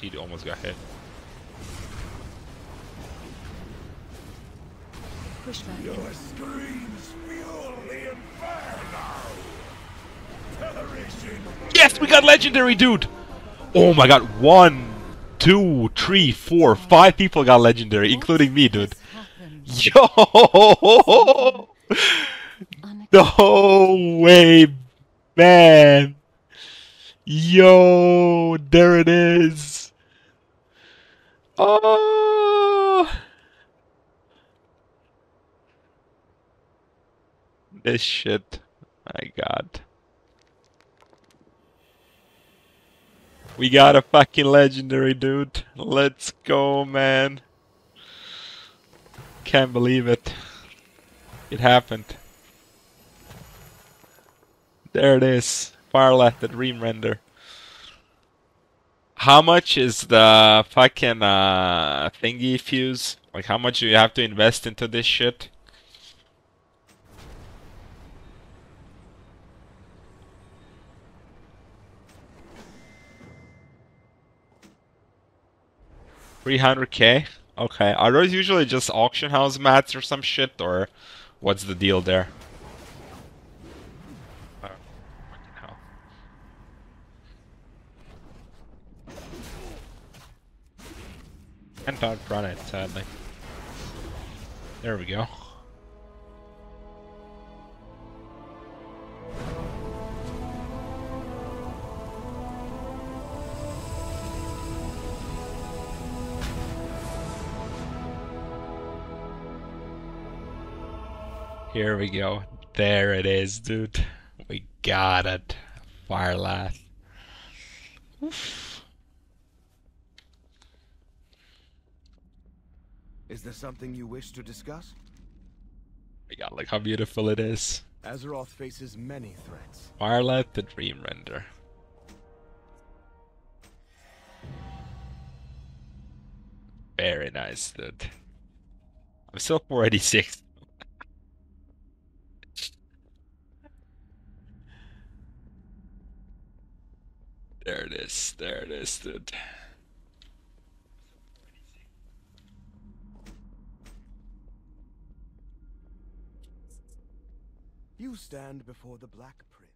He almost got hit. Push back. Your screams fuel the inferno! Perishing Yes, we got legendary, dude! Oh my god, one, two, three, four, five people got legendary, including me, dude. Happened. Yo! No way, man! Yo, there it is! Oh! This shit. My god. We got a fucking legendary, dude. Let's go, man. Can't believe it. It happened. There it is. Fyr'alath, the Dreamrender. How much is the fucking uh, thingy fuse? Like, how much do you have to invest into this shit? Three hundred K? Okay. Are those usually just auction house mats or some shit, or what's the deal there? Oh, fucking hell. Can't outrun it, sadly. There we go. Here we go. There it is, dude. We got it. Fyr'alath. Is there something you wish to discuss? Yeah, got like how beautiful it is. Azeroth faces many threats. Fyr'alath the Dreamrender. Very nice, dude. I'm still 486. there it is. There it is, dude. You stand before the Black Prince.